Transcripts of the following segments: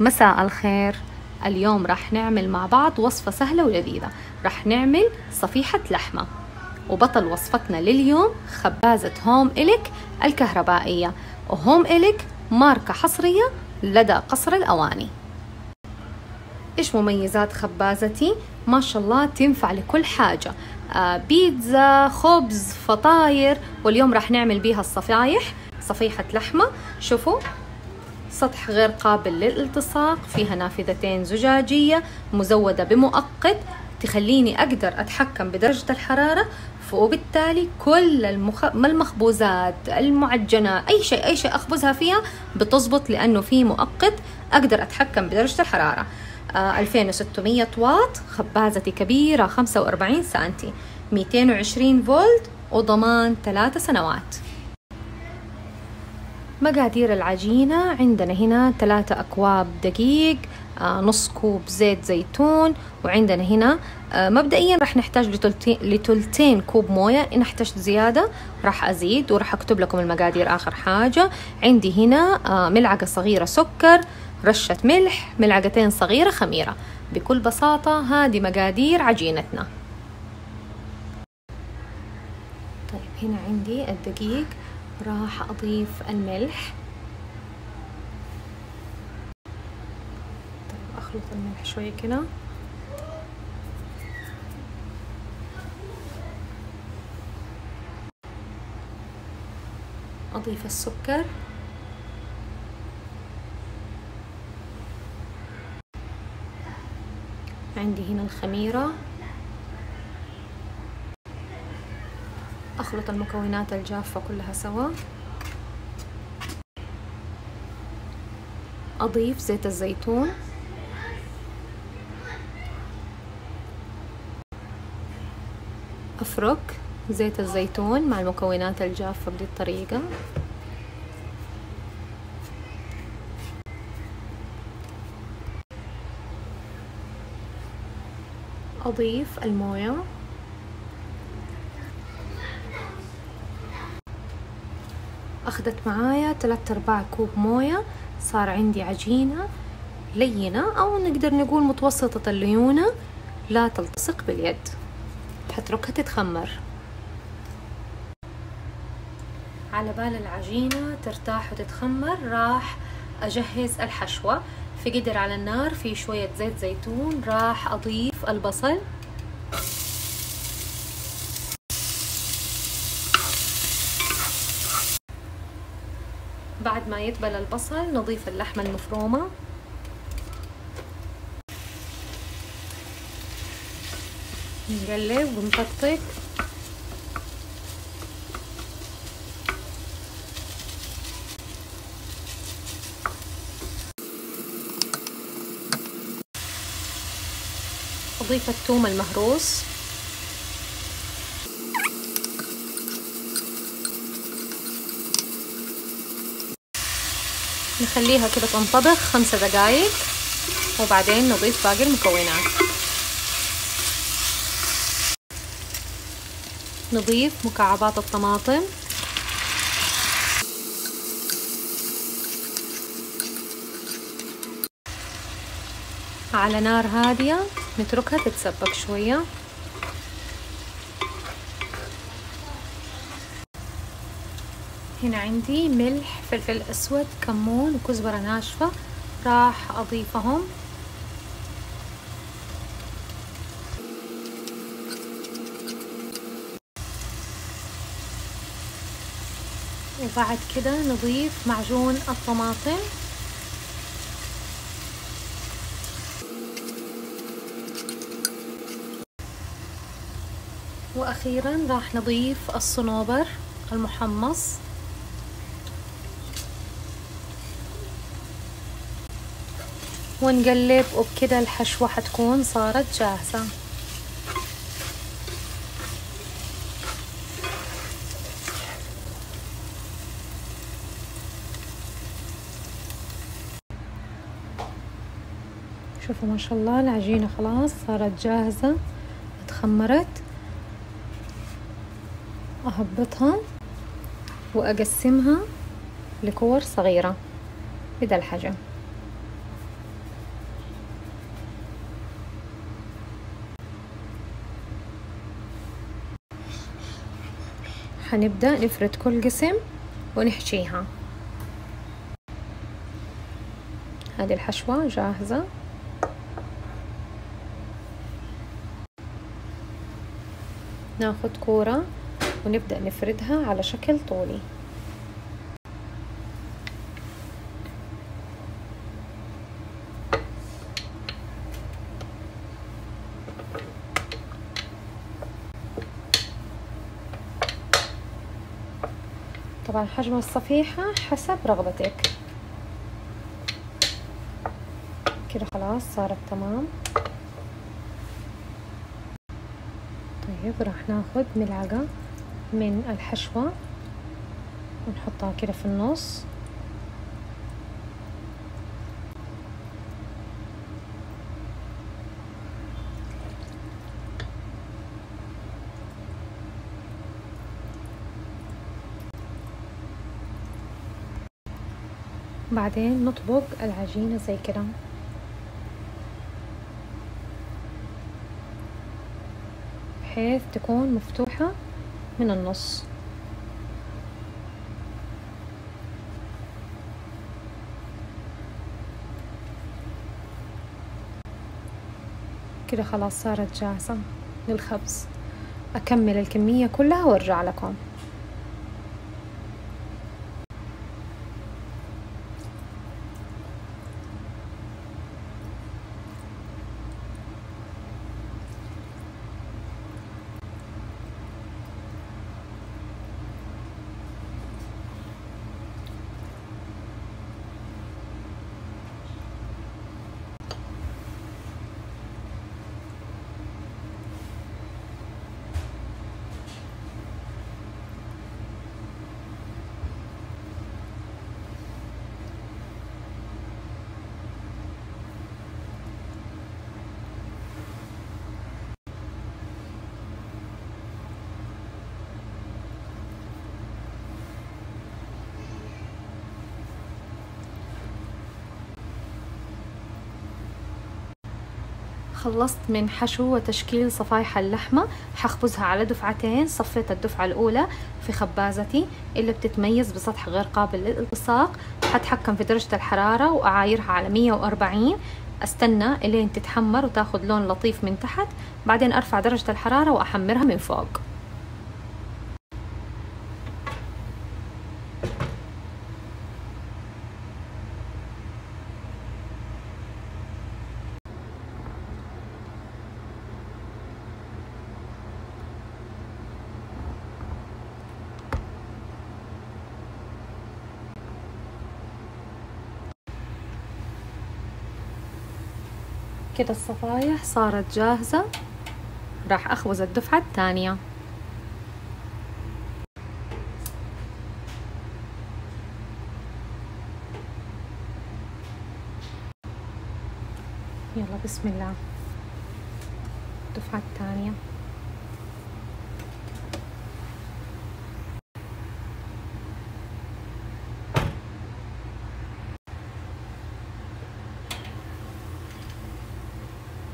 مساء الخير. اليوم راح نعمل مع بعض وصفة سهلة ولذيذة. راح نعمل صفيحة لحمة. وبطل وصفتنا لليوم خبازة هوم إليك الكهربائية. وهوم إليك ماركة حصرية لدى قصر الأواني. إيش مميزات خبازتي؟ ما شاء الله تنفع لكل حاجة. آه بيتزا خبز فطاير. واليوم راح نعمل بيها الصفايح صفيحة لحمة. شوفوا سطح غير قابل للالتصاق فيها نافذتين زجاجية مزودة بمؤقت تخليني أقدر أتحكم بدرجة الحرارة وبالتالي كل المخ... المخبوزات المعجنة أي شيء أي شيء أخبزها فيها بتزبط لأنه في مؤقت أقدر أتحكم بدرجة الحرارة. آه 2600 واط خبازتي كبيرة 45 سنتي 220 فولت وضمان ثلاثة سنوات. مقادير العجينة. عندنا هنا ثلاثة أكواب دقيق آه نص كوب زيت زيتون وعندنا هنا آه مبدئيا راح نحتاج لتلتين, كوب موية. إن احتجت زيادة راح أزيد وراح أكتب لكم المقادير آخر حاجة. عندي هنا آه ملعقة صغيرة سكر رشة ملح ملعقتين صغيرة خميرة. بكل بساطة هذه مقادير عجينتنا. طيب هنا عندي الدقيق. راح أضيف الملح. طيب أخلط الملح شوي كده. أضيف السكر. عندي هنا الخميرة. أخلط المكونات الجافة كلها سوا. أضيف زيت الزيتون. أفرك زيت الزيتون مع المكونات الجافة بهذه الطريقة. أضيف الموية. أخذت معايا ثلاثة أرباع كوب موية صار عندي عجينة لينة أو نقدر نقول متوسطة الليونة لا تلتصق باليد. حتركها تتخمر. على بال العجينة ترتاح وتتخمر راح أجهز الحشوة. في قدر على النار في شوية زيت زيتون راح أضيف البصل. بعد ما يدبل البصل نضيف اللحمة المفرومة. نقلب ونطقطق أضيف الثوم المهروس. نخليها كده تنطبخ خمسة دقايق وبعدين نضيف باقي المكونات. نضيف مكعبات الطماطم. على نار هادية نتركها تتسبك شوية. هنا عندي ملح فلفل أسود كمون وكزبرة ناشفة. راح أضيفهم. وبعد كده نضيف معجون الطماطم. وأخيرا راح نضيف الصنوبر المحمص. ونقلب وبكده الحشوة حتكون صارت جاهزة. شوفوا ما شاء الله العجينة خلاص صارت جاهزة اتخمرت. أهبطها وأقسمها لكور صغيرة. بدا الحجم. حنبدأ نفرد كل قسم ونحشيها. هذه الحشوة جاهزة. ناخد كورة ونبدأ نفردها على شكل طولي. طبعا حجم الصفيحة حسب رغبتك. كده خلاص صارت تمام. طيب راح ناخد ملعقة من الحشوة ونحطها كده في النص. بعدين نطبق العجينة زي كده. بحيث تكون مفتوحة من النص. كده خلاص صارت جاهزة للخبز. أكمل الكمية كلها وأرجع لكم. خلصت من حشو وتشكيل صفايح اللحمة. حخبزها على دفعتين صفيت الدفعة الأولى في خبازتي اللي بتتميز بسطح غير قابل للإلصاق. حتحكم في درجة الحرارة وأعايرها على 140 أستنى إلين تتحمر وتاخد لون لطيف من تحت. بعدين أرفع درجة الحرارة وأحمرها من فوق. كده الصفايح صارت جاهزة. راح أخبز الدفعة الثانية. يلا بسم الله. الدفعة الثانية.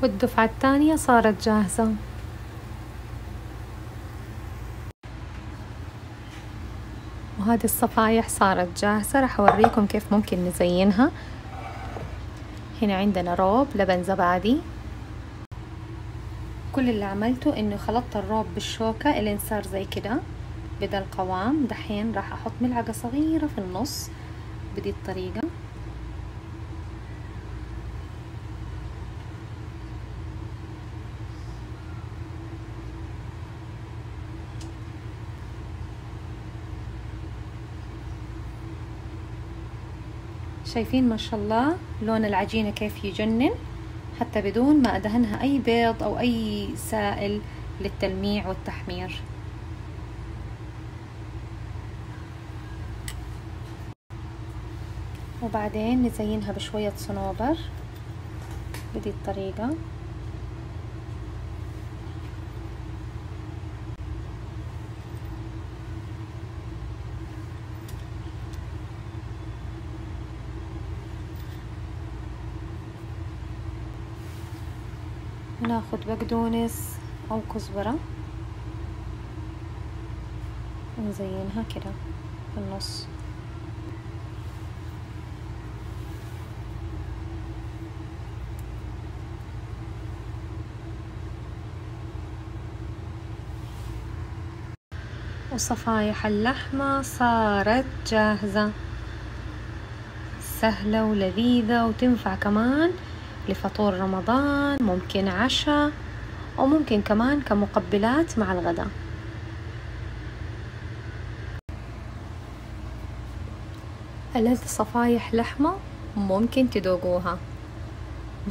والدفعة الثانية صارت جاهزة. وهذه الصفايح صارت جاهزة. راح أوريكم كيف ممكن نزينها. هنا عندنا روب لبن زبادي. كل اللي عملته إنه خلطت الروب بالشوكة الين صار زي كده. بدا القوام دحين راح أحط ملعقة صغيرة في النص بدي الطريقة. شايفين ما شاء الله لون العجينة كيف يجنن حتى بدون ما أدهنها أي بيض أو أي سائل للتلميع والتحمير. وبعدين نزينها بشوية صنوبر بدي الطريقة. ناخد بقدونس أو كزبرة. نزينها كده في النص. وصفايح اللحمة صارت جاهزة. سهلة ولذيذة وتنفع كمان. لفطور رمضان ممكن عشاء وممكن كمان كمقبلات مع الغداء. ألذ صفايح لحمة ممكن تذوقوها.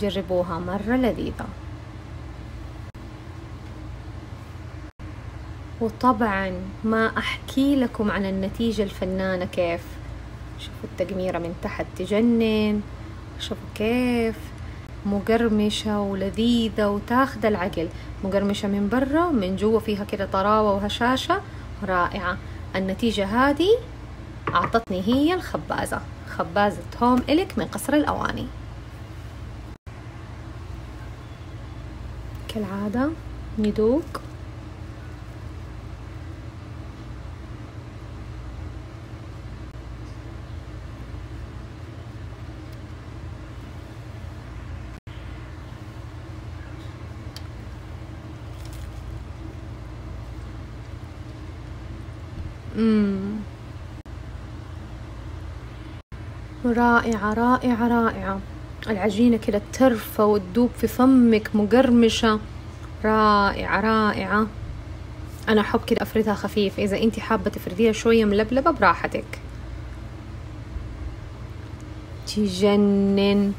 جربوها مرة لذيذة. وطبعا ما أحكي لكم عن النتيجة الفنانة كيف. شوفوا التقميرة من تحت تجنن. شوفوا كيف مقرمشة ولذيذة وتاخد العقل. مقرمشة من برا من جوا فيها كده طراوة وهشاشة. رائعة. النتيجة هذه أعطتني هي الخبازة. خبازة هوم إلك من قصر الأواني. كالعادة ندوق. رائعة رائعة رائعة. العجينة كده ترفى وتدوب في فمك مقرمشة. رائعة رائعة. أنا أحب كده أفردها خفيف. إذا أنت حابة تفرديها شوية ملبلبة براحتك. تجنن.